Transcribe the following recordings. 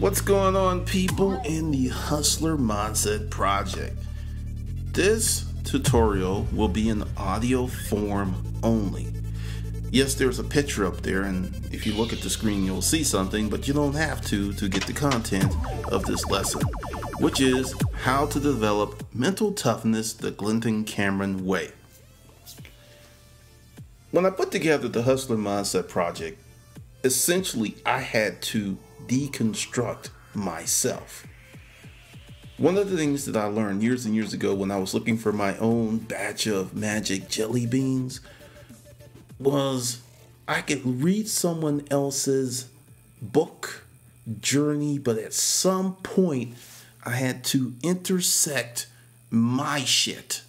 What's going on, people, in the Hustler Mindset Project? This tutorial will be in audio form only. Yes, there's a picture up there, and if you look at the screen, you'll see something, but you don't have to to get the content of this lesson, which is how to develop mental toughness the Glinton Cameron way. When I put together the Hustler Mindset Project, essentially I had to deconstruct myself. One of the things that I learned years and years ago when I was looking for my own batch of magic jelly beans was I could read someone else's book journey, but at some point I had to intersect my shit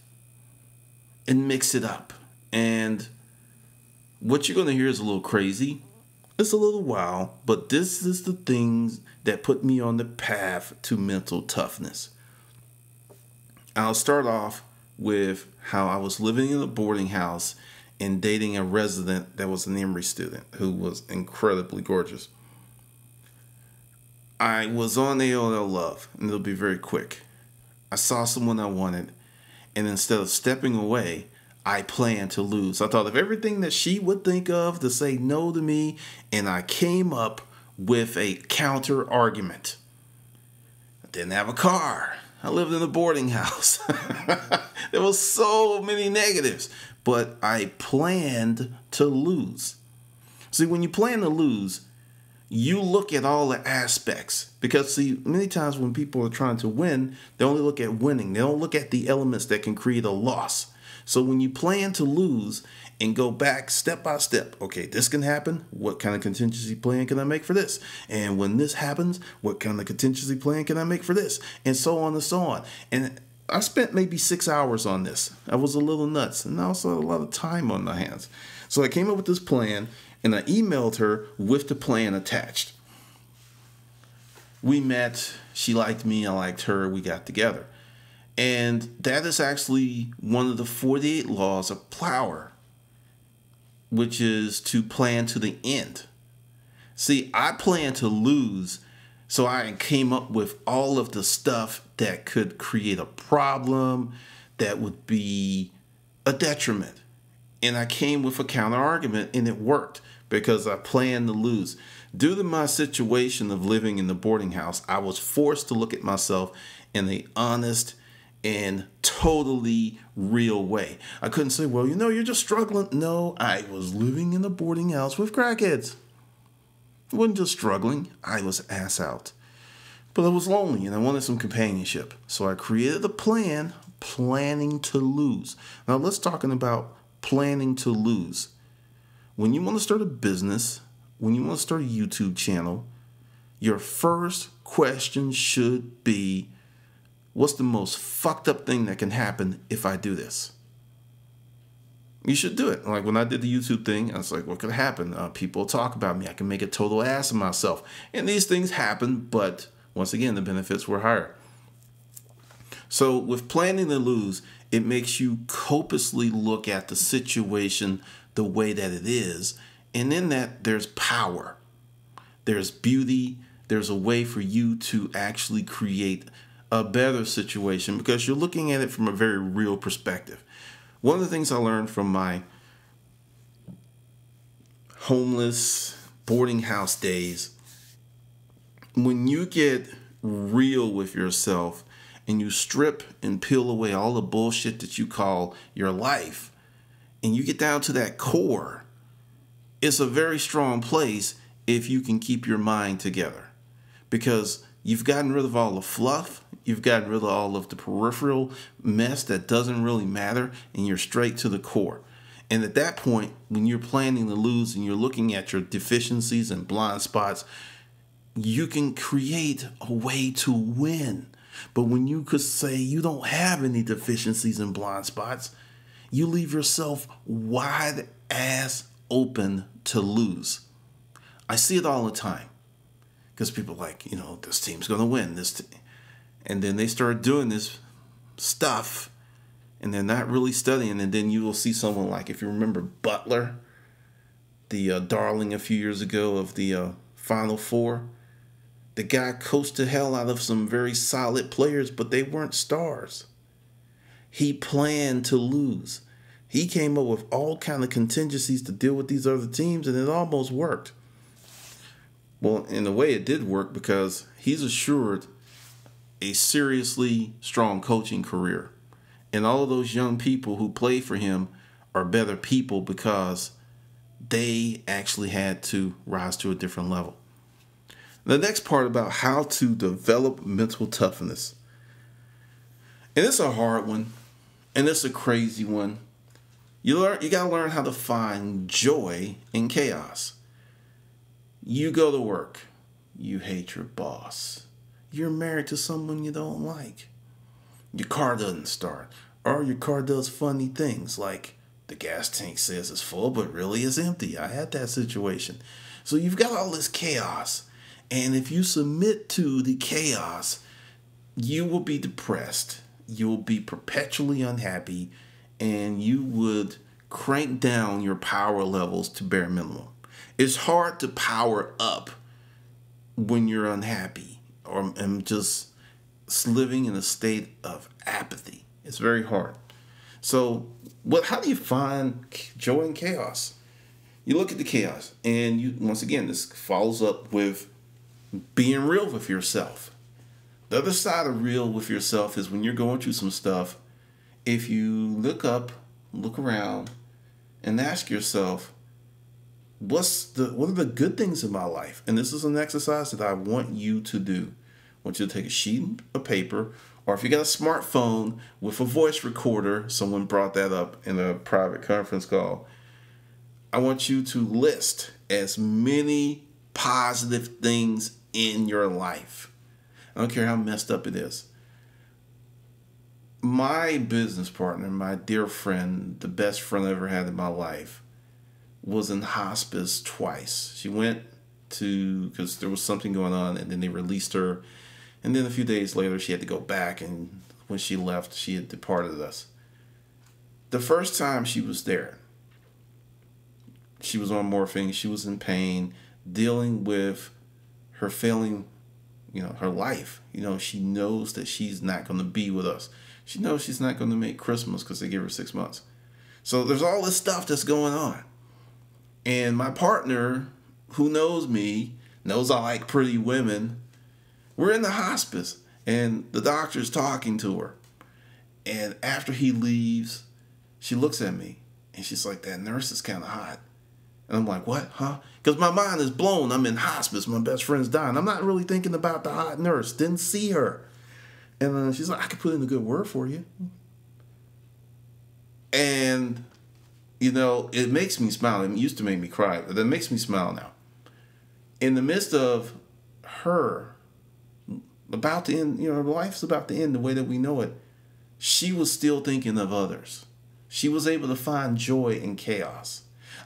and mix it up. And what you're going to hear is a little crazy. It's a little while, but this is the things that put me on the path to mental toughness. I'll start off with how I was living in a boarding house and dating a resident that was an Emory student who was incredibly gorgeous. I was on AOL Love, and it'll be very quick. I saw someone I wanted, and instead of stepping away, I planned to lose. I thought of everything that she would think of to say no to me, and I came up with a counter argument. I didn't have a car. I lived in a boarding house. there was so many negatives, but I planned to lose. See, when you plan to lose, you look at all the aspects because see many times when people are trying to win they only look at winning they don't look at the elements that can create a loss so when you plan to lose and go back step by step, okay, this can happen. What kind of contingency plan can I make for this? And when this happens, what kind of contingency plan can I make for this? And so on and so on. And I spent maybe six hours on this. I was a little nuts and I also had a lot of time on my hands. So I came up with this plan and I emailed her with the plan attached. We met, she liked me, I liked her, we got together. And that is actually one of the 48 laws of power, which is to plan to the end. See, I plan to lose, so I came up with all of the stuff that could create a problem that would be a detriment. And I came with a counter argument, and it worked because I planned to lose. Due to my situation of living in the boarding house, I was forced to look at myself in the honest in totally real way. I couldn't say, well, you know, you're just struggling. No, I was living in a boarding house with crackheads. I wasn't just struggling, I was ass out. But I was lonely and I wanted some companionship. So I created a plan, planning to lose. Now let's talking about planning to lose. When you want to start a business, when you want to start a YouTube channel, your first question should be what's the most fucked up thing that can happen if I do this? You should do it. Like when I did the YouTube thing, I was like, what could happen? Uh, people talk about me. I can make a total ass of myself. And these things happen, but once again, the benefits were higher. So with planning to lose, it makes you copiously look at the situation the way that it is. And in that, there's power, there's beauty, there's a way for you to actually create a better situation because you're looking at it from a very real perspective. One of the things I learned from my homeless boarding house days when you get real with yourself and you strip and peel away all the bullshit that you call your life and you get down to that core, it's a very strong place if you can keep your mind together because you've gotten rid of all the fluff You've gotten rid of all of the peripheral mess that doesn't really matter, and you're straight to the core. And at that point, when you're planning to lose and you're looking at your deficiencies and blind spots, you can create a way to win. But when you could say you don't have any deficiencies and blind spots, you leave yourself wide ass open to lose. I see it all the time because people like, you know, this team's going to win. This, t-. And then they start doing this stuff and they're not really studying. And then you will see someone like, if you remember Butler, the uh, darling a few years ago of the uh, Final Four, The guy coached the hell out of some very solid players, but they weren't stars. He planned to lose. He came up with all kind of contingencies to deal with these other teams, and it almost worked. Well, in a way, it did work because he's assured a seriously strong coaching career. And all of those young people who play for him are better people because they actually had to rise to a different level. The next part about how to develop mental toughness. And it's a hard one, and it's a crazy one. You learn you gotta learn how to find joy in chaos. You go to work, you hate your boss. You're married to someone you don't like. Your car doesn't start, or your car does funny things like the gas tank says it's full, but really it's empty. I had that situation. So you've got all this chaos. And if you submit to the chaos, you will be depressed. You'll be perpetually unhappy, and you would crank down your power levels to bare minimum. It's hard to power up when you're unhappy or am just living in a state of apathy. It's very hard. So, what? How do you find joy in chaos? You look at the chaos, and you once again this follows up with being real with yourself. The other side of real with yourself is when you're going through some stuff. If you look up, look around, and ask yourself, what's the what are the good things in my life? And this is an exercise that I want you to do. I want you to take a sheet of paper or if you got a smartphone with a voice recorder, someone brought that up in a private conference call. I want you to list as many positive things in your life. I don't care how messed up it is. My business partner, my dear friend, the best friend I ever had in my life, was in hospice twice. She went to, because there was something going on, and then they released her and then a few days later, she had to go back, and when she left, she had departed us. The first time she was there, she was on morphine, she was in pain, dealing with her failing, you know, her life. You know, she knows that she's not going to be with us. She knows she's not going to make Christmas because they gave her six months. So there's all this stuff that's going on. And my partner, who knows me, knows I like pretty women, we're in the hospice, and the doctor's talking to her. And after he leaves, she looks at me and she's like, That nurse is kind of hot. And I'm like, What? Huh? Because my mind is blown. I'm in hospice. My best friend's dying. I'm not really thinking about the hot nurse. Didn't see her. And uh, she's like, I could put in a good word for you. And, you know, it makes me smile. It used to make me cry, but it makes me smile now. In the midst of her about to end, you know, life's about to end the way that we know it. She was still thinking of others. She was able to find joy in chaos.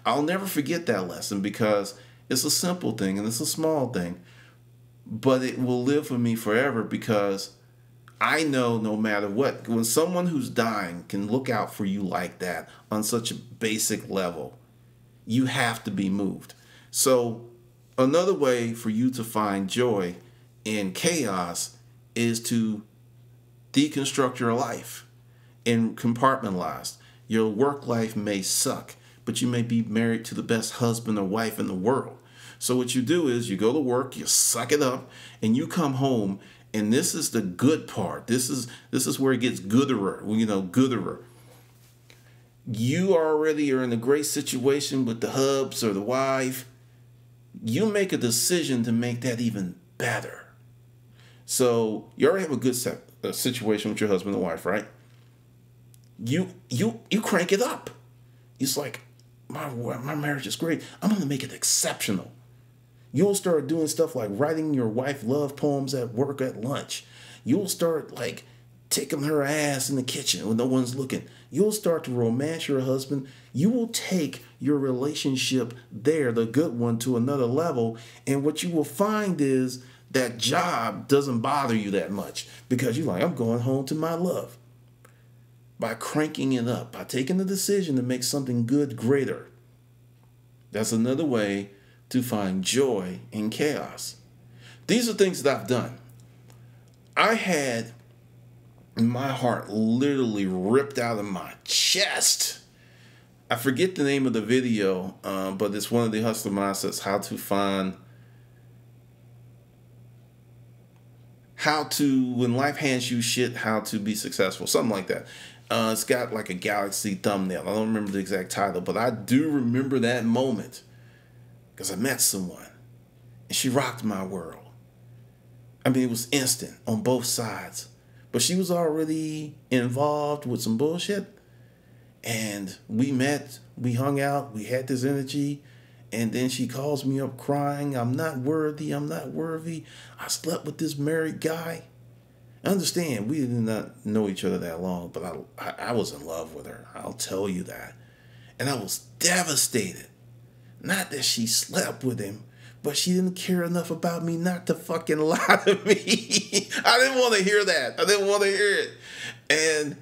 I'll never forget that lesson because it's a simple thing and it's a small thing, but it will live with me forever because I know no matter what, when someone who's dying can look out for you like that on such a basic level, you have to be moved. So, another way for you to find joy in chaos is to deconstruct your life and compartmentalize. Your work life may suck, but you may be married to the best husband or wife in the world. So what you do is you go to work, you suck it up, and you come home, and this is the good part. This is this is where it gets gooderer, you know, gooderer. You already are in a great situation with the hubs or the wife. You make a decision to make that even better. So you already have a good set, a situation with your husband and wife, right? You you you crank it up. It's like my my marriage is great. I'm gonna make it exceptional. You'll start doing stuff like writing your wife love poems at work at lunch. You'll start like taking her ass in the kitchen when no one's looking. You'll start to romance your husband. You will take your relationship there, the good one, to another level. And what you will find is that job doesn't bother you that much because you're like, I'm going home to my love. By cranking it up, by taking the decision to make something good greater. That's another way to find joy in chaos. these are things that I've done. I had my heart literally ripped out of my chest. I forget the name of the video, uh, but it's one of the hustler mindsets how to find how to when life hands you shit how to be successful something like that uh, it's got like a galaxy thumbnail i don't remember the exact title but i do remember that moment because i met someone and she rocked my world i mean it was instant on both sides but she was already involved with some bullshit and we met we hung out we had this energy and then she calls me up crying, I'm not worthy, I'm not worthy. I slept with this married guy. I understand we did not know each other that long, but I, I, I was in love with her. I'll tell you that. And I was devastated. Not that she slept with him, but she didn't care enough about me not to fucking lie to me. I didn't want to hear that. I didn't want to hear it. And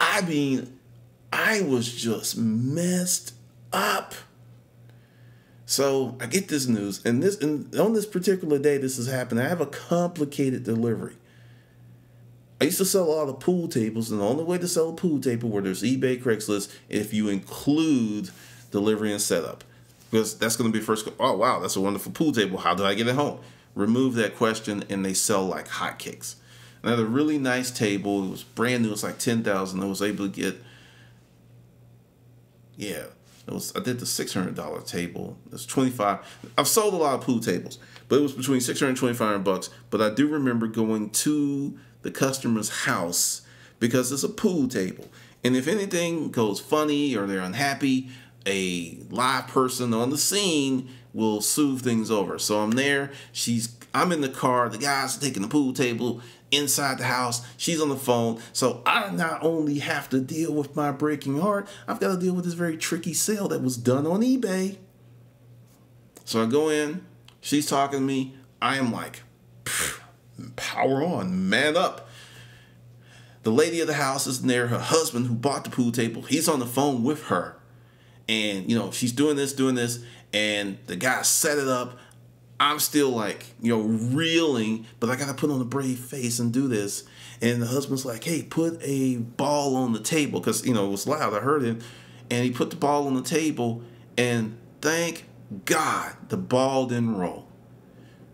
I mean, I was just messed up. So I get this news, and this and on this particular day, this has happened. I have a complicated delivery. I used to sell a lot of pool tables, and the only way to sell a pool table where there's eBay, Craigslist, if you include delivery and setup, because that's going to be first. Oh wow, that's a wonderful pool table. How do I get it home? Remove that question, and they sell like hotcakes. And I had a really nice table. It was brand new. It was like ten thousand. I was able to get, yeah, it was I did the six hundred dollar table. It's twenty five. I've sold a lot of pool tables, but it was between six hundred and twenty five bucks. But I do remember going to the customer's house because it's a pool table, and if anything goes funny or they're unhappy, a live person on the scene will soothe things over. So I'm there. She's I'm in the car. The guys are taking the pool table inside the house. She's on the phone. So I not only have to deal with my breaking heart, I've got to deal with this very tricky sale that was done on eBay. So I go in. She's talking to me. I am like, power on, man up. The lady of the house is there. Her husband, who bought the pool table, he's on the phone with her. And, you know, she's doing this, doing this. And the guy set it up. I'm still like, you know, reeling, but I gotta put on a brave face and do this. And the husband's like, hey, put a ball on the table, because, you know, it was loud, I heard it. And he put the ball on the table, and thank God the ball didn't roll.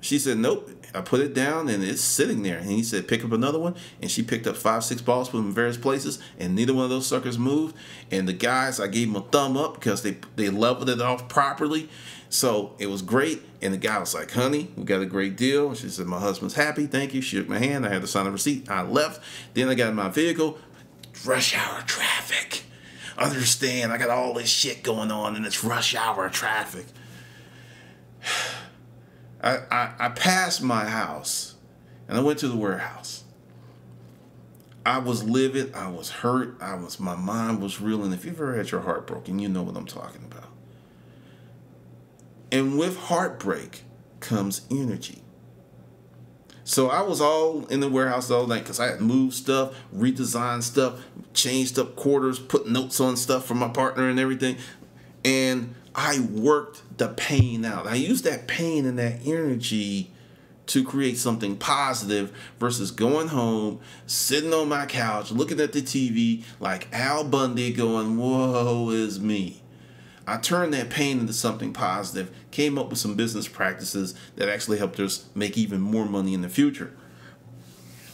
She said, nope. I put it down and it's sitting there. And he said, pick up another one. And she picked up five, six balls, from various places, and neither one of those suckers moved. And the guys, I gave them a thumb up because they they leveled it off properly. So it was great. And the guy was like, honey, we got a great deal. She said, my husband's happy. Thank you. She shook my hand. I had to sign a receipt. I left. Then I got in my vehicle. Rush hour traffic. Understand, I got all this shit going on and it's rush hour traffic. I, I, I passed my house and I went to the warehouse. I was livid. I was hurt. I was my mind was reeling. If you've ever had your heart broken, you know what I'm talking about. And with heartbreak comes energy. So I was all in the warehouse all night because I had moved stuff, redesigned stuff, changed up quarters, put notes on stuff for my partner and everything. And I worked the pain out. I used that pain and that energy to create something positive versus going home, sitting on my couch, looking at the TV like Al Bundy going, Whoa, is me. I turned that pain into something positive, came up with some business practices that actually helped us make even more money in the future.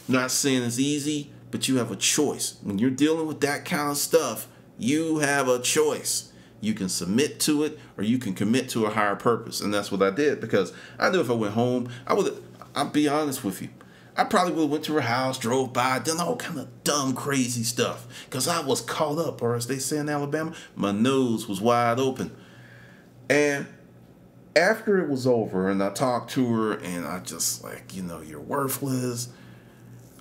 Not saying it's easy, but you have a choice. When you're dealing with that kind of stuff, you have a choice. You can submit to it or you can commit to a higher purpose. And that's what I did because I knew if I went home, I would I'll be honest with you. I probably would have went to her house, drove by, done all kind of dumb, crazy stuff. Cause I was caught up, or as they say in Alabama, my nose was wide open. And after it was over and I talked to her and I just like, you know, you're worthless.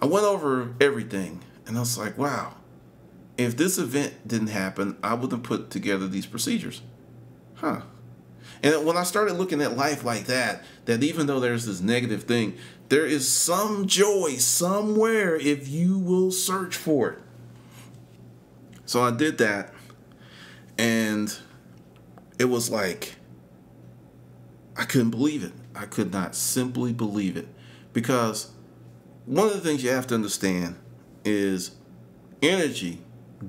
I went over everything and I was like, wow, if this event didn't happen, I wouldn't put together these procedures. Huh. And when I started looking at life like that, that even though there's this negative thing, there is some joy somewhere if you will search for it. So I did that, and it was like, I couldn't believe it. I could not simply believe it. Because one of the things you have to understand is energy,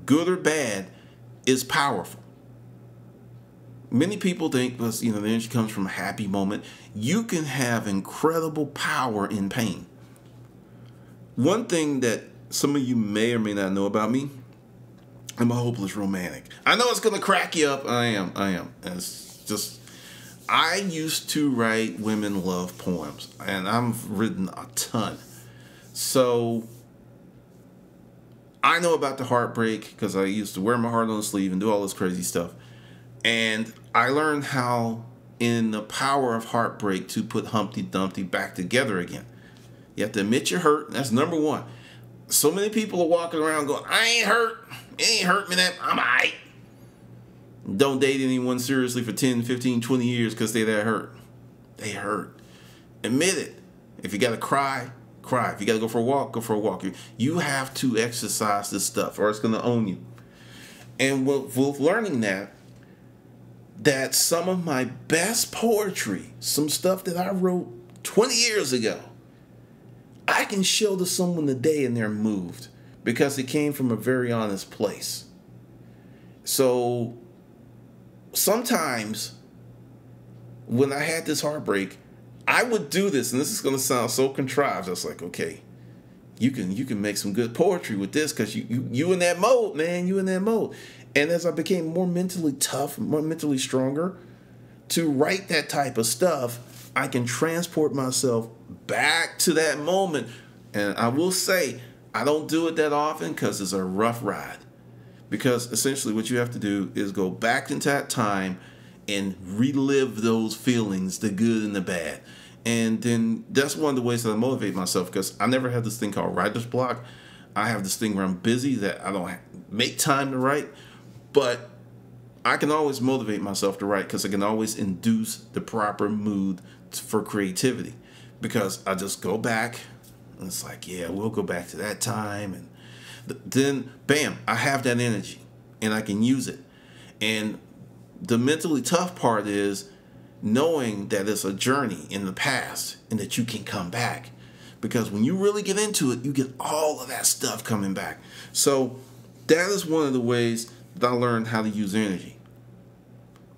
good or bad, is powerful. Many people think because you know the energy comes from a happy moment. You can have incredible power in pain. One thing that some of you may or may not know about me, I'm a hopeless romantic. I know it's gonna crack you up. I am. I am. It's just I used to write women love poems, and I've written a ton. So I know about the heartbreak because I used to wear my heart on the sleeve and do all this crazy stuff. And I learned how, in the power of heartbreak, to put Humpty Dumpty back together again. You have to admit you're hurt. That's number one. So many people are walking around going, I ain't hurt. It ain't hurt me that. I'm alright. Don't date anyone seriously for 10, 15, 20 years because they that hurt. They hurt. Admit it. If you got to cry, cry. If you got to go for a walk, go for a walk. You have to exercise this stuff or it's going to own you. And with, with learning that, that some of my best poetry, some stuff that I wrote 20 years ago, I can show to someone today and they're moved because it came from a very honest place. So sometimes when I had this heartbreak, I would do this, and this is gonna sound so contrived. I was like, okay, you can you can make some good poetry with this because you, you you in that mode, man. You in that mode. And as I became more mentally tough, more mentally stronger, to write that type of stuff, I can transport myself back to that moment. And I will say, I don't do it that often because it's a rough ride. Because essentially, what you have to do is go back into that time and relive those feelings, the good and the bad. And then that's one of the ways that I motivate myself because I never had this thing called writer's block. I have this thing where I'm busy that I don't make time to write, but I can always motivate myself to write because I can always induce the proper mood for creativity because I just go back and it's like, yeah, we'll go back to that time. And then, bam, I have that energy and I can use it. And the mentally tough part is knowing that it's a journey in the past and that you can come back. Because when you really get into it, you get all of that stuff coming back. So that is one of the ways that I learned how to use energy.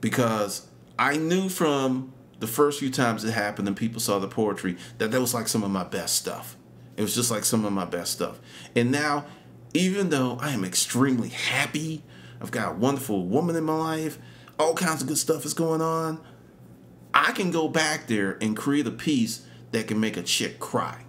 Because I knew from the first few times it happened and people saw the poetry that that was like some of my best stuff. It was just like some of my best stuff. And now, even though I am extremely happy, I've got a wonderful woman in my life, all kinds of good stuff is going on. I can go back there and create a piece that can make a chick cry.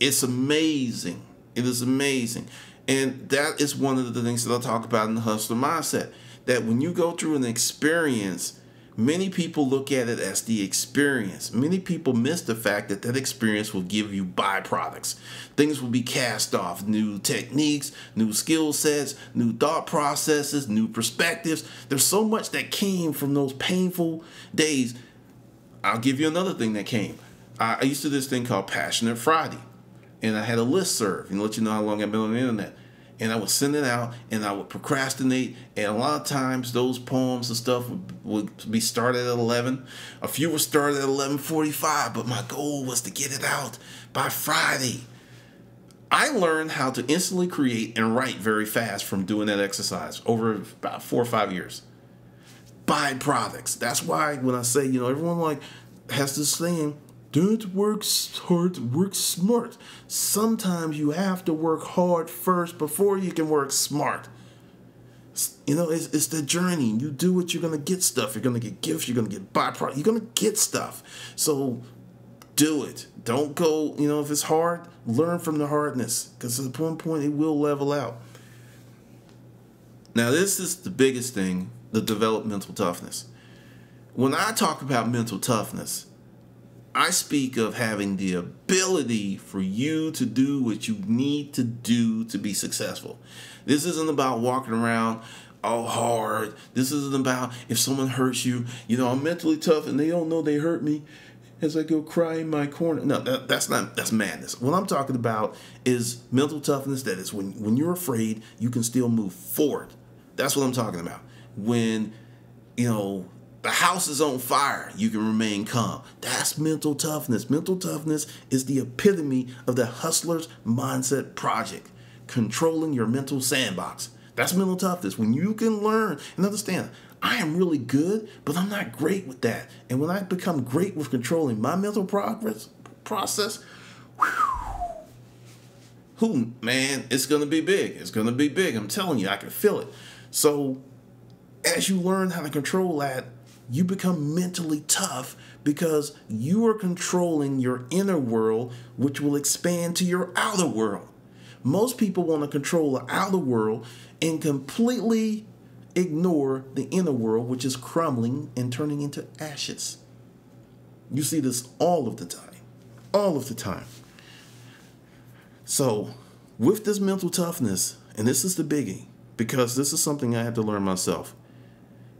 It's amazing. It is amazing. And that is one of the things that I talk about in the hustler mindset. That when you go through an experience Many people look at it as the experience. Many people miss the fact that that experience will give you byproducts. Things will be cast off new techniques, new skill sets, new thought processes, new perspectives. There's so much that came from those painful days. I'll give you another thing that came. I, used to do this thing called Passionate Friday, and I had a list serve and let you know how long I've been on the internet and I would send it out and I would procrastinate. And a lot of times those poems and stuff would, would be started at 11. A few were started at 11:45, but my goal was to get it out by Friday. I learned how to instantly create and write very fast from doing that exercise over about four or five years. Byproducts. That's why when I say, you know, everyone like has this thing don't work hard, work smart. Sometimes you have to work hard first before you can work smart. You know, it's, it's the journey. You do what you're gonna get stuff. You're gonna get gifts. You're gonna get byproduct. You're gonna get stuff. So do it. Don't go. You know, if it's hard, learn from the hardness, because at one point it will level out. Now, this is the biggest thing: the developmental toughness. When I talk about mental toughness, I speak of having the ability for you to do what you need to do to be successful. This isn't about walking around all hard. This isn't about if someone hurts you, you know, I'm mentally tough and they don't know they hurt me as I go cry in my corner. No, that, that's not that's madness. What I'm talking about is mental toughness that is when when you're afraid, you can still move forward. That's what I'm talking about. When you know the house is on fire, you can remain calm. That's mental toughness. Mental toughness is the epitome of the hustler's mindset project, controlling your mental sandbox. That's mental toughness. When you can learn and understand, I am really good, but I'm not great with that. And when I become great with controlling my mental progress process, who man, it's gonna be big. It's gonna be big. I'm telling you, I can feel it. So as you learn how to control that, you become mentally tough because you are controlling your inner world, which will expand to your outer world. Most people want to control the outer world and completely ignore the inner world, which is crumbling and turning into ashes. You see this all of the time. All of the time. So, with this mental toughness, and this is the biggie, because this is something I had to learn myself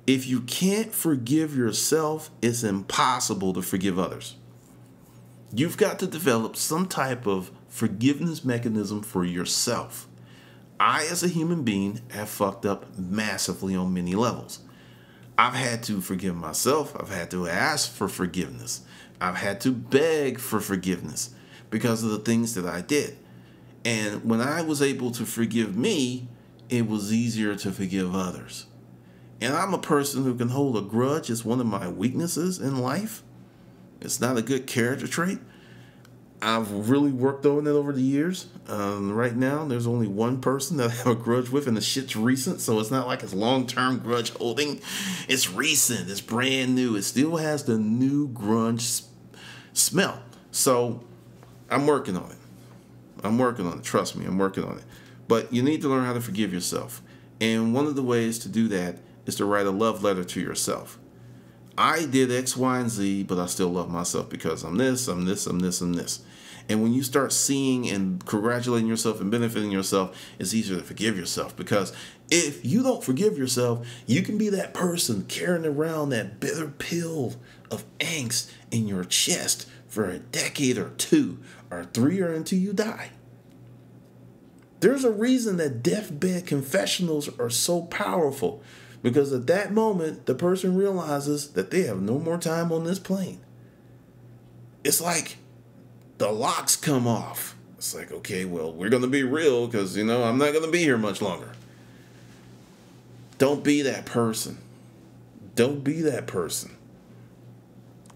if you can't forgive yourself, it's impossible to forgive others. You've got to develop some type of forgiveness mechanism for yourself. I, as a human being, have fucked up massively on many levels. I've had to forgive myself. I've had to ask for forgiveness. I've had to beg for forgiveness because of the things that I did. And when I was able to forgive me, it was easier to forgive others. And I'm a person who can hold a grudge It's one of my weaknesses in life. It's not a good character trait. I've really worked on it over the years. Um, right now, there's only one person that I have a grudge with, and the shit's recent, so it's not like it's long term grudge holding. It's recent, it's brand new. It still has the new grunge smell. So I'm working on it. I'm working on it. Trust me, I'm working on it. But you need to learn how to forgive yourself. And one of the ways to do that is to write a love letter to yourself. I did X, Y, and Z, but I still love myself because I'm this, I'm this, I'm this, I'm this. And when you start seeing and congratulating yourself and benefiting yourself, it's easier to forgive yourself because if you don't forgive yourself, you can be that person carrying around that bitter pill of angst in your chest for a decade or two or three or until you die. There's a reason that deathbed confessionals are so powerful because at that moment, the person realizes that they have no more time on this plane. It's like the locks come off. It's like, okay, well, we're going to be real because, you know, I'm not going to be here much longer. Don't be that person. Don't be that person.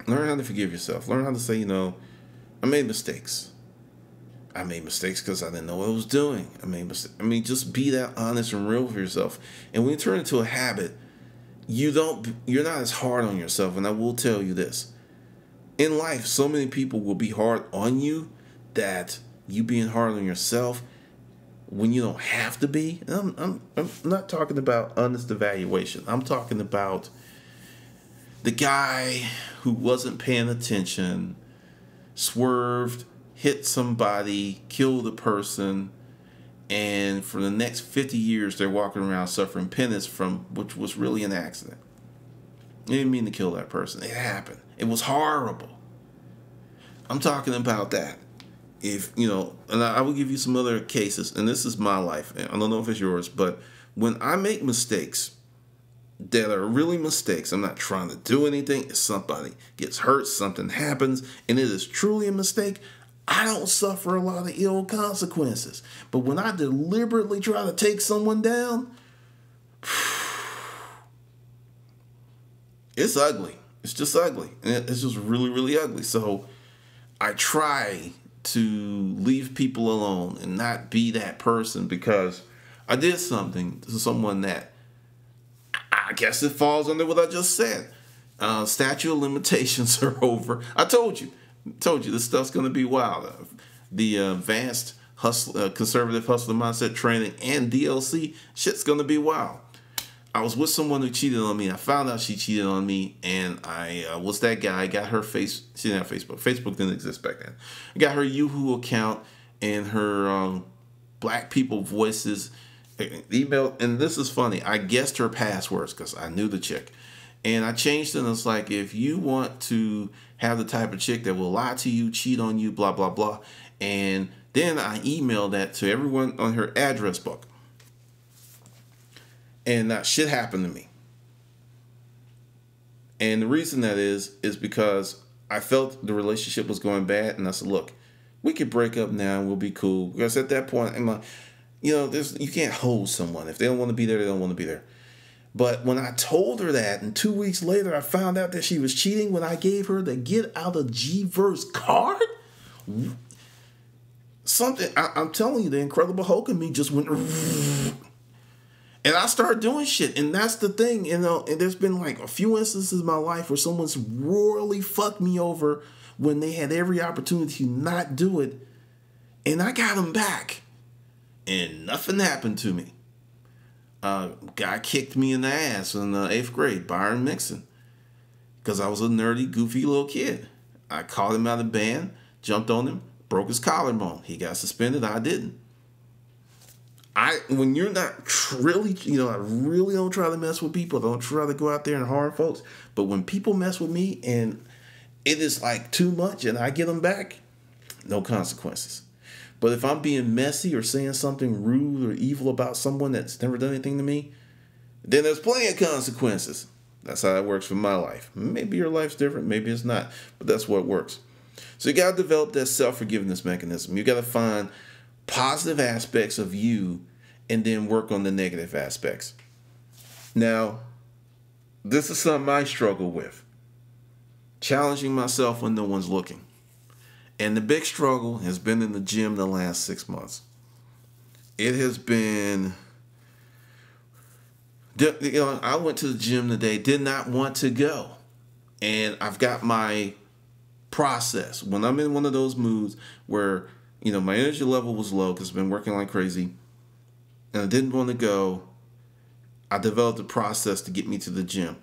Learn how to forgive yourself. Learn how to say, you know, I made mistakes. I made mistakes because I didn't know what I was doing. I made mistakes. I mean, just be that honest and real with yourself. And when you turn into a habit, you don't. You're not as hard on yourself. And I will tell you this: in life, so many people will be hard on you that you being hard on yourself when you don't have to be. I'm, I'm, I'm not talking about honest evaluation. I'm talking about the guy who wasn't paying attention, swerved hit somebody, kill the person, and for the next 50 years they're walking around suffering penance from which was really an accident. They didn't mean to kill that person. It happened. It was horrible. I'm talking about that. If you know, and I will give you some other cases, and this is my life. I don't know if it's yours, but when I make mistakes that are really mistakes, I'm not trying to do anything. If somebody gets hurt, something happens, and it is truly a mistake, I don't suffer a lot of ill consequences. But when I deliberately try to take someone down, it's ugly. It's just ugly. It's just really, really ugly. So I try to leave people alone and not be that person because I did something to someone that I guess it falls under what I just said. Uh, statute of limitations are over. I told you told you this stuff's going to be wild. The uh, advanced hustle, uh, conservative hustler mindset training and DLC shit's going to be wild. I was with someone who cheated on me. I found out she cheated on me, and I uh, was that guy. I got her face. She didn't have Facebook. Facebook didn't exist back then. I got her Yahoo account and her um, Black People Voices email. And this is funny. I guessed her passwords because I knew the chick, and I changed it. And it's like if you want to have the type of chick that will lie to you, cheat on you, blah, blah, blah. And then I emailed that to everyone on her address book. And that shit happened to me. And the reason that is is because I felt the relationship was going bad, and I said, "Look, we could break up now and we'll be cool." Because at that point, I'm like, you know, there's you can't hold someone if they don't want to be there, they don't want to be there. But when I told her that, and two weeks later, I found out that she was cheating when I gave her the get out of G verse card. Something I, am telling you, the Incredible Hulk in me just went, and I started doing shit. And that's the thing, you know. And there's been like a few instances in my life where someone's royally fucked me over when they had every opportunity to not do it, and I got them back, and nothing happened to me uh, guy kicked me in the ass in the eighth grade, Byron Mixon, because I was a nerdy, goofy little kid. I called him out of the band, jumped on him, broke his collarbone. He got suspended. I didn't. I when you're not really, you know, I really don't try to mess with people. I don't try to go out there and harm folks. But when people mess with me and it is like too much, and I get them back, no consequences. But if I'm being messy or saying something rude or evil about someone that's never done anything to me, then there's plenty of consequences. That's how it works for my life. Maybe your life's different, maybe it's not, but that's what works. So you got to develop that self forgiveness mechanism. You got to find positive aspects of you and then work on the negative aspects. Now, this is something I struggle with challenging myself when no one's looking. And the big struggle has been in the gym the last six months. It has been, you know, I went to the gym today, did not want to go. And I've got my process. When I'm in one of those moods where, you know, my energy level was low because I've been working like crazy and I didn't want to go, I developed a process to get me to the gym.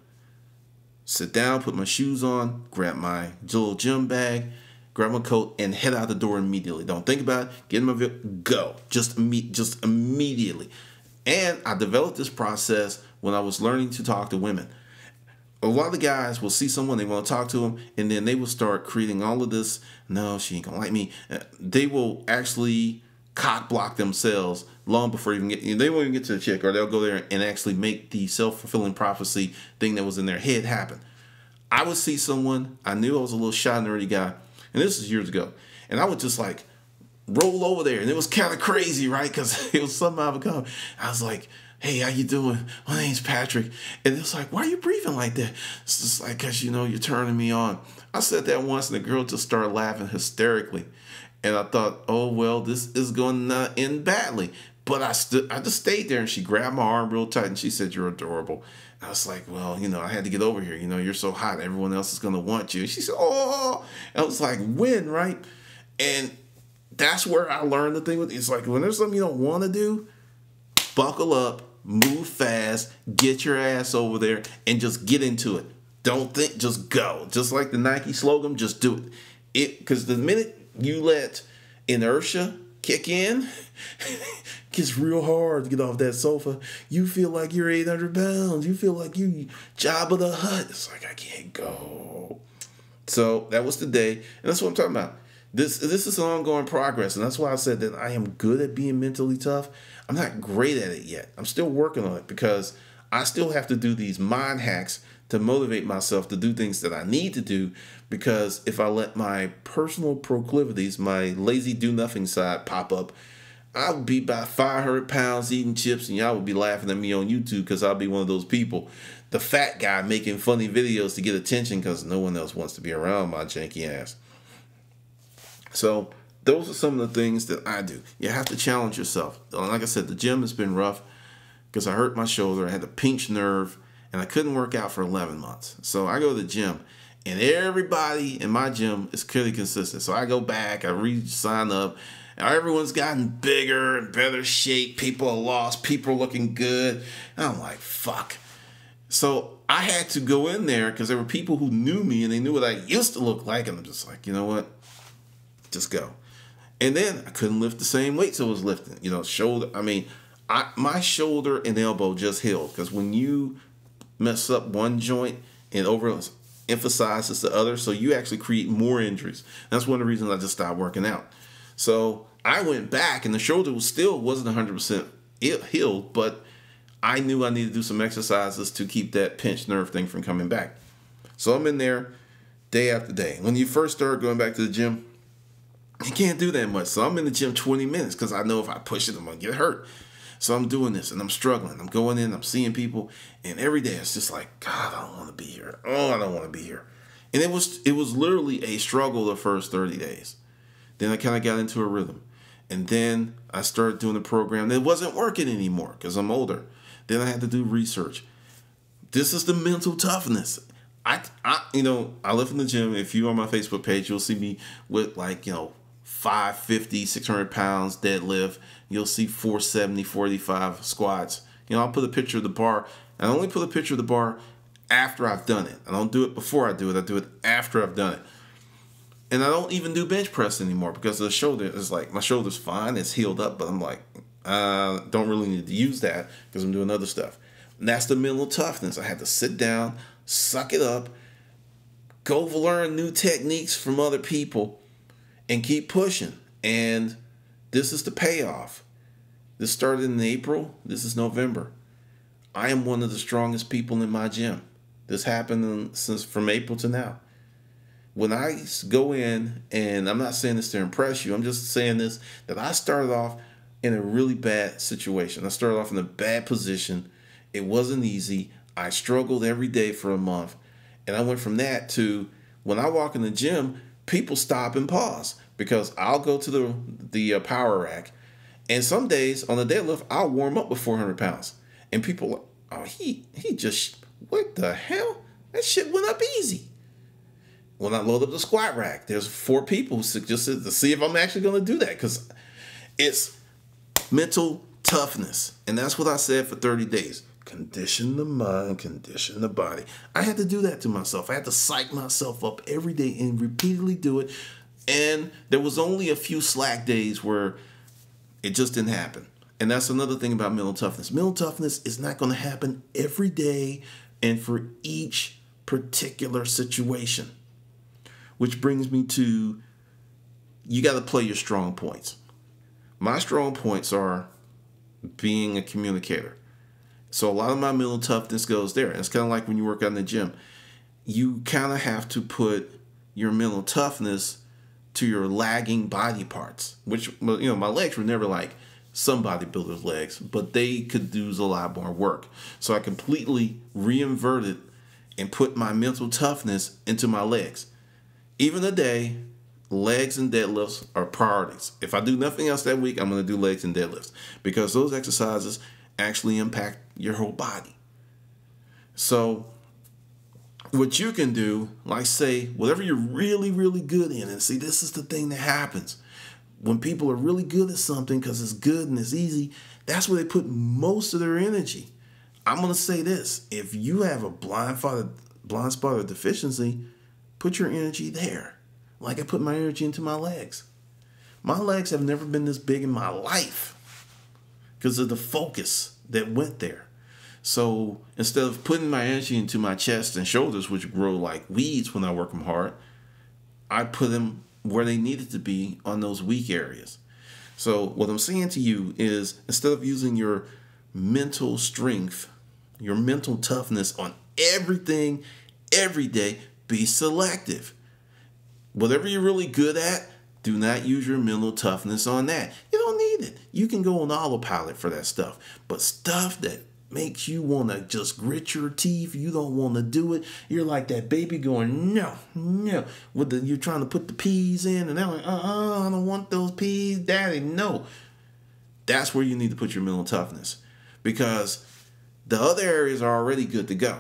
Sit down, put my shoes on, grab my little gym bag, grab my coat, and head out the door immediately. Don't think about it. Get in my vehicle, go. Just imme- just immediately. And I developed this process when I was learning to talk to women. A lot of guys will see someone they want to talk to them, and then they will start creating all of this. No, she ain't gonna like me. Uh, they will actually cock block themselves long before even get. They won't even get to the chick, or they'll go there and actually make the self fulfilling prophecy thing that was in their head happen. I would see someone. I knew I was a little shy nerdy guy and this is years ago. And I would just like roll over there, and it was kind of crazy, right? Because it was something I would come. I was like, "Hey, how you doing? My name's Patrick." And it's like, "Why are you breathing like that?" It's just like, "Cause you know you're turning me on." I said that once, and the girl just started laughing hysterically, and I thought, "Oh well, this is going to end badly." But I stood, I just stayed there, and she grabbed my arm real tight, and she said, "You're adorable." I was like, well, you know, I had to get over here. You know, you're so hot. Everyone else is going to want you. She said, oh. I was like, when, right? And that's where I learned the thing with it's like when there's something you don't want to do, buckle up, move fast, get your ass over there, and just get into it. Don't think, just go. Just like the Nike slogan, just do it. It because the minute you let inertia kick in, gets real hard to get off that sofa. You feel like you're 800 pounds. You feel like you Jabba the Hutt. It's like I can't go. So that was the day, and that's what I'm talking about. This this is an ongoing progress, and that's why I said that I am good at being mentally tough. I'm not great at it yet. I'm still working on it because I still have to do these mind hacks to motivate myself to do things that I need to do because if I let my personal proclivities, my lazy do nothing side pop up, I would be about 500 pounds eating chips, and y'all would be laughing at me on YouTube because I'll be one of those people, the fat guy making funny videos to get attention because no one else wants to be around my janky ass. So, those are some of the things that I do. You have to challenge yourself. Uh, like I said, the gym has been rough because I hurt my shoulder. I had a pinched nerve, and I couldn't work out for 11 months. So, I go to the gym and everybody in my gym is pretty consistent. So I go back, I re-sign up, now everyone's gotten bigger and better shape. People are lost. People are looking good. And I'm like, fuck. So I had to go in there because there were people who knew me and they knew what I used to look like. And I'm just like, you know what? Just go. And then I couldn't lift the same weights I was lifting. You know, shoulder. I mean, I my shoulder and elbow just healed because when you mess up one joint and over emphasizes the other, so you actually create more injuries. That's one of the reasons I just stopped working out. So I went back, and the shoulder was still wasn't 100% healed, but I knew I needed to do some exercises to keep that pinched nerve thing from coming back. So I'm in there day after day. When you first start going back to the gym, you can't do that much. So I'm in the gym 20 minutes because I know if I push it, I'm gonna get hurt. So I'm doing this and I'm struggling. I'm going in, I'm seeing people, and every day it's just like, God, I don't want to be here. Oh, I don't want to be here. And it was it was literally a struggle the first 30 days. Then I kind of got into a rhythm. And then I started doing the program that wasn't working anymore because I'm older. Then I had to do research. This is the mental toughness. I, I, you know, I live in the gym. If you're on my Facebook page, you'll see me with like, you know, 550, 600 pounds deadlift. You'll see 470, 45 squats. You know, I'll put a picture of the bar. I only put a picture of the bar after I've done it. I don't do it before I do it. I do it after I've done it and I don't even do bench press anymore because the shoulder is like my shoulder's fine, it's healed up, but I'm like, uh, don't really need to use that because I'm doing other stuff. And that's the mental toughness. I had to sit down, suck it up, go learn new techniques from other people, and keep pushing. And this is the payoff. This started in April. This is November. I am one of the strongest people in my gym. This happened since from April to now when I go in, and I'm not saying this to impress you, I'm just saying this that I started off in a really bad situation. I started off in a bad position. It wasn't easy. I struggled every day for a month. And I went from that to when I walk in the gym, people stop and pause because I'll go to the, the uh, power rack. And some days on the deadlift, I'll warm up with 400 pounds. And people, oh, he, he just, what the hell? That shit went up easy when I load up the squat rack, there's four people suggested to see if I'm actually going to do that because it's mental toughness. And that's what I said for 30 days. Condition the mind, condition the body. I had to do that to myself. I had to psych myself up every day and repeatedly do it. And there was only a few slack days where it just didn't happen. And that's another thing about mental toughness. Mental toughness is not going to happen every day and for each particular situation. Which brings me to you got to play your strong points. My strong points are being a communicator. So a lot of my mental toughness goes there. It's kind of like when you work out in the gym. You kind of have to put your mental toughness to your lagging body parts, which you know my legs were never like some bodybuilders' legs, but they could do a lot more work. So I completely reinverted and put my mental toughness into my legs even today, legs and deadlifts are priorities. If I do nothing else that week, I'm going to do legs and deadlifts because those exercises actually impact your whole body. So, what you can do, like say, whatever you're really, really good in, and see, this is the thing that happens when people are really good at something because it's good and it's easy. That's where they put most of their energy. I'm going to say this: if you have a blind spot, blind spot or deficiency, Put your energy there, like I put my energy into my legs. My legs have never been this big in my life because of the focus that went there. So instead of putting my energy into my chest and shoulders, which grow like weeds when I work them hard, I put them where they needed to be on those weak areas. So what I'm saying to you is instead of using your mental strength, your mental toughness on everything every day, be selective. Whatever you're really good at, do not use your mental toughness on that. You don't need it. You can go on autopilot for that stuff. But stuff that makes you want to just grit your teeth, you don't want to do it. You're like that baby going, no, no. With the you're trying to put the peas in, and they're like, uh-uh, I don't want those peas, daddy. No. That's where you need to put your mental toughness. Because the other areas are already good to go.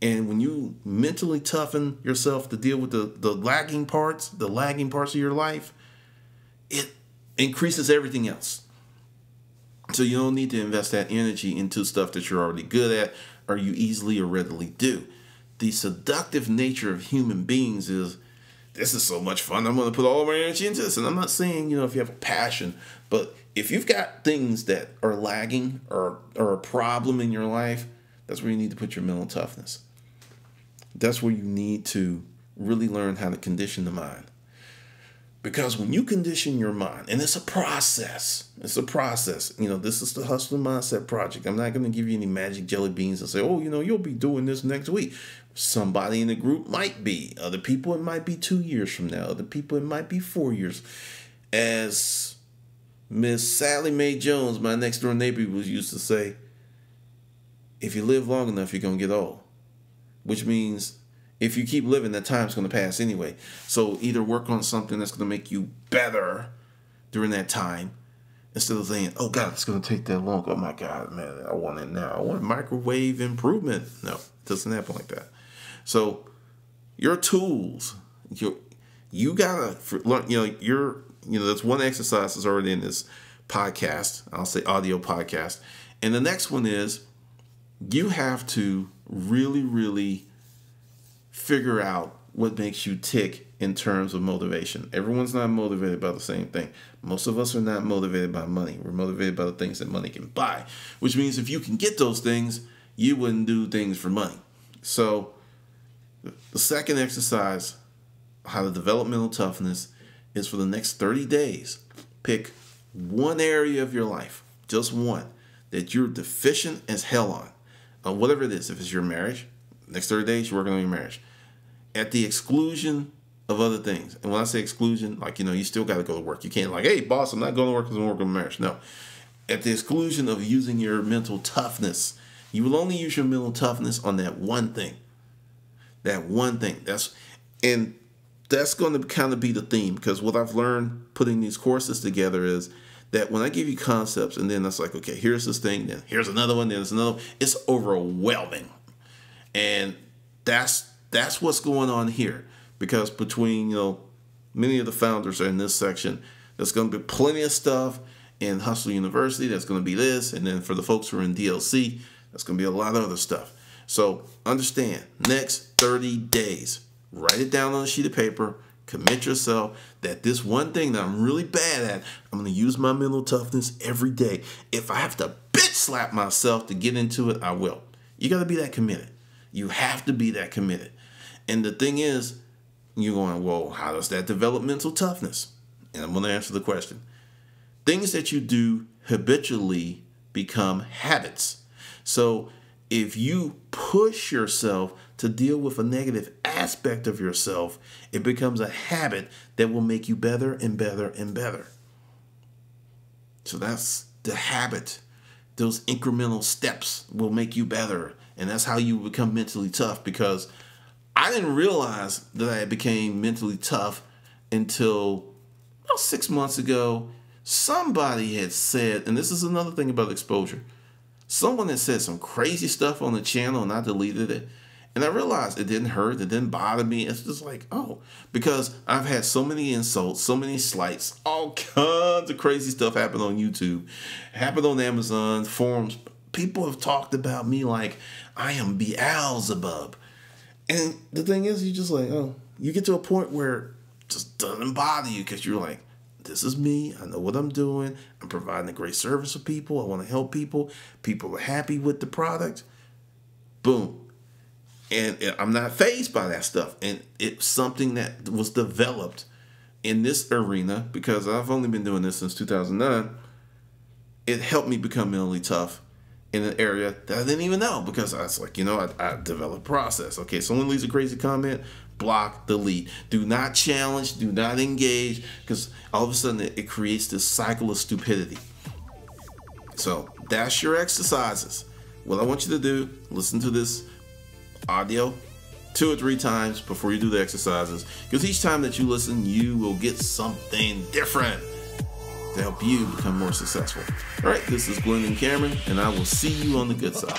And when you mentally toughen yourself to deal with the, the lagging parts, the lagging parts of your life, it increases everything else. So you don't need to invest that energy into stuff that you're already good at or you easily or readily do. The seductive nature of human beings is this is so much fun. I'm going to put all my energy into this. And I'm not saying, you know, if you have a passion, but if you've got things that are lagging or, or a problem in your life, that's where you need to put your mental toughness that's where you need to really learn how to condition the mind. Because when you condition your mind, and it's a process, it's a process. You know, this is the Hustler Mindset Project. I'm not going to give you any magic jelly beans and say, oh, you know, you'll be doing this next week. Somebody in the group might be. Other people, it might be two years from now. Other people, it might be four years. As Miss Sally Mae Jones, my next door neighbor, was used to say, if you live long enough, you're going to get old. Which means if you keep living, that time's going to pass anyway. So either work on something that's going to make you better during that time instead of saying, oh God, it's going to take that long. Oh my God, man, I want it now. I want microwave improvement. No, it doesn't happen like that. So your tools, you you gotta learn. You know, you're you know that's one exercise that's already in this podcast. I'll say audio podcast, and the next one is you have to really, really figure out what makes you tick in terms of motivation. Everyone's not motivated by the same thing. Most of us are not motivated by money. We're motivated by the things that money can buy, which means if you can get those things, you wouldn't do things for money. So, the second exercise, how to develop mental toughness, is for the next 30 days. Pick one area of your life, just one, that you're deficient as hell on. Whatever it is, if it's your marriage, next 30 days, you're working on your marriage at the exclusion of other things. And when I say exclusion, like, you know, you still got to go to work. You can't, like, hey, boss, I'm not going to work because I'm working on marriage. No. At the exclusion of using your mental toughness. You will only use your mental toughness on that one thing. That one thing. That's, and that's going to kind of be the theme because what I've learned putting these courses together is that when I give you concepts and then that's like, okay, here's this thing, then here's another one, then there's another, it's overwhelming. And that's that's what's going on here because between you know many of the founders are in this section there's going to be plenty of stuff in hustle university that's going to be this and then for the folks who are in dlc that's going to be a lot of other stuff so understand next 30 days write it down on a sheet of paper commit yourself that this one thing that i'm really bad at i'm going to use my mental toughness every day if i have to bitch slap myself to get into it i will you got to be that committed you have to be that committed and the thing is, you're going, well, how does that develop mental toughness? And I'm going to answer the question. Things that you do habitually become habits. So if you push yourself to deal with a negative aspect of yourself, it becomes a habit that will make you better and better and better. So that's the habit. Those incremental steps will make you better. And that's how you become mentally tough because I didn't realize that I became mentally tough until about six months ago. Somebody had said, and this is another thing about exposure. Someone had said some crazy stuff on the channel, and I deleted it. And I realized it didn't hurt, it didn't bother me. It's just like, oh, because I've had so many insults, so many slights, all kinds of crazy stuff happened on YouTube, happened on Amazon, forums. People have talked about me like I am Beelzebub. And the thing is, you just like, oh, you get to a point where it just doesn't bother you because you're like, this is me. I know what I'm doing. I'm providing a great service for people. I want to help people. People are happy with the product. Boom. And I'm not phased by that stuff. And it's something that was developed in this arena because I've only been doing this since 2009. It helped me become mentally tough in an area that I didn't even know because I was like, you know, I, I developed process. Okay, someone leaves a crazy comment, block, delete. Do not challenge, do not engage, because all of a sudden it, it creates this cycle of stupidity. So that's your exercises. What I want you to do, listen to this audio two or three times before you do the exercises, because each time that you listen, you will get something different to help you become more successful. All right, this is Glendon Cameron, and I will see you on the good side.